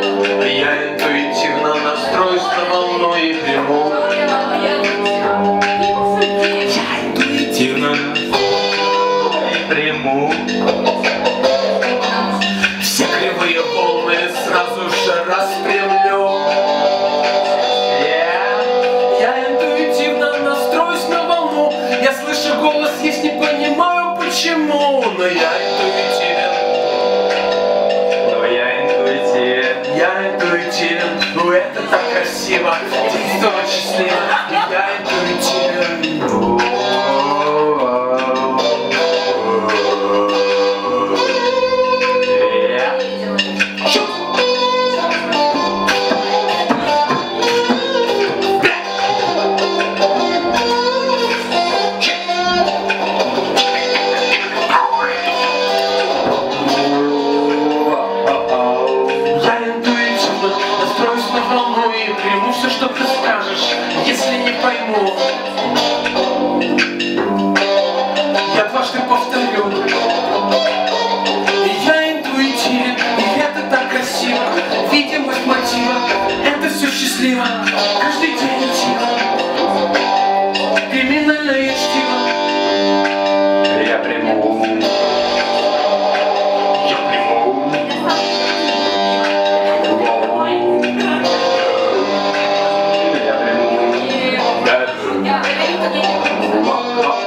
Я интуитивно настроюсь на волну и приму. Я интуитивно приму. Все кривые волны сразу же распрямлю. Yeah. Я интуитивно настроюсь на волну. Я слышу голос, есть не понимаю почему. Но я интуитивен ну это так красиво. Действовать счастливо И я интуитивен не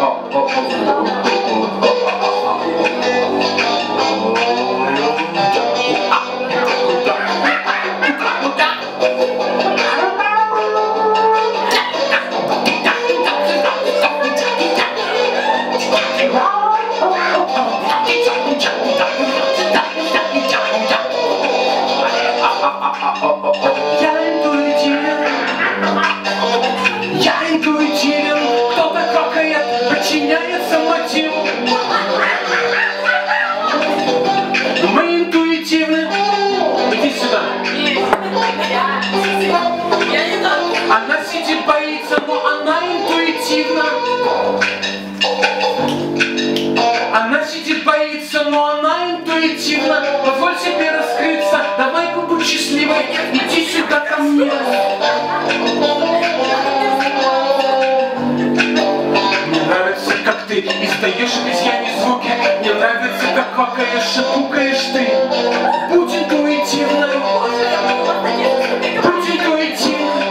Я подчиняется мотиву. Мы интуитивны. Иди сюда. Она сидит, боится, но она интуитивна. Она сидит, боится, но она интуитивна. Позволь себе раскрыться, давай будь счастливой, иди сюда ко. Мне издаешь обезьяне звуки. Мне нравится, как квакаешь и пукаешь ты. Будь интуитивной. Будь интуитивной.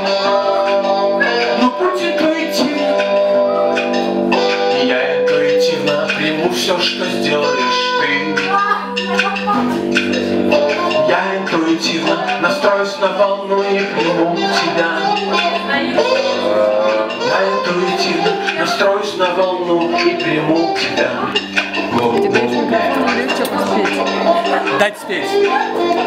Ну будь интуитивной. Я интуитивно приму все, что сделаешь ты. Я интуитивно настроюсь на волну и приму тебя. Я интуитивно настроюсь на волну. Тебе еще кажется, легче поспеть. Дать спеть.